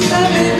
Just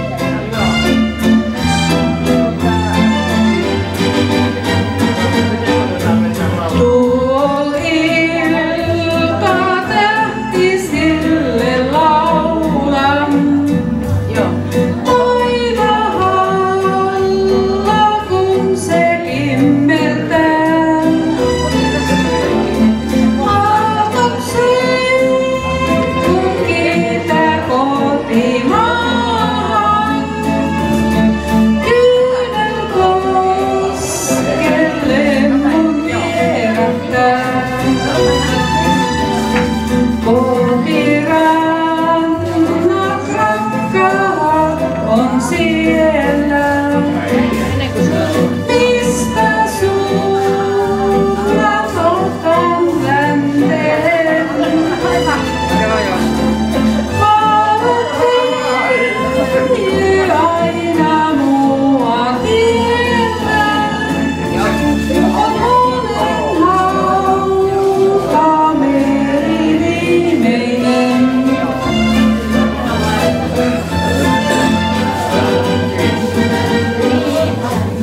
see it.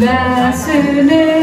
Ben